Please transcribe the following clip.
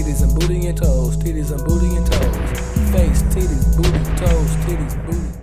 Titties and booty and toes, titties and booty and toes. Face, titties, booty, toes, titties, booty.